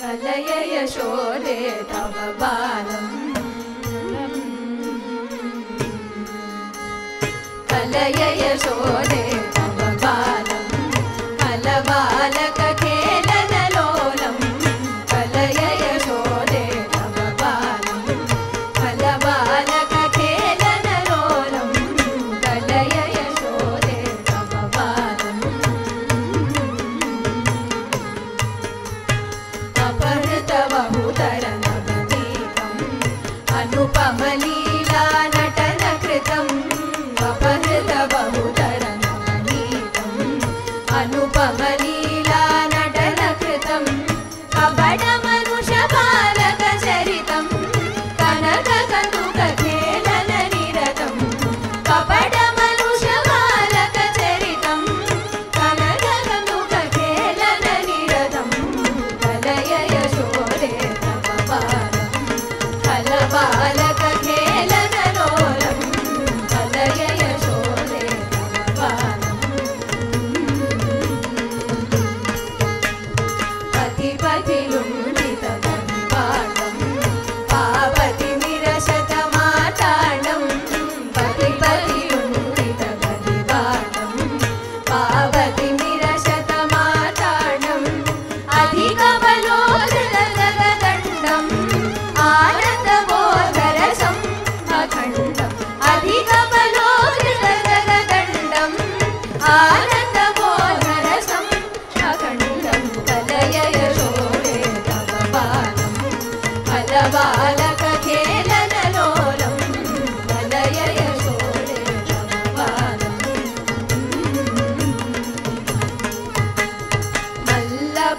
कलय शोरे तव बालम्। लयशोरे भवालयशोरे trupa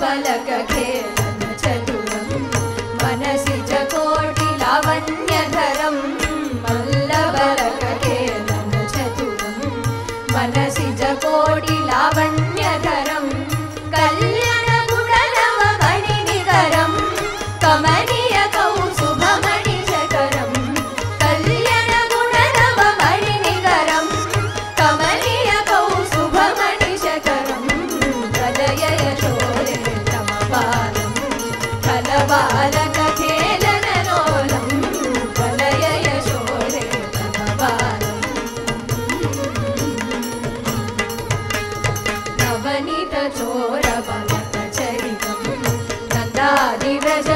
पलकु मनसि देवराज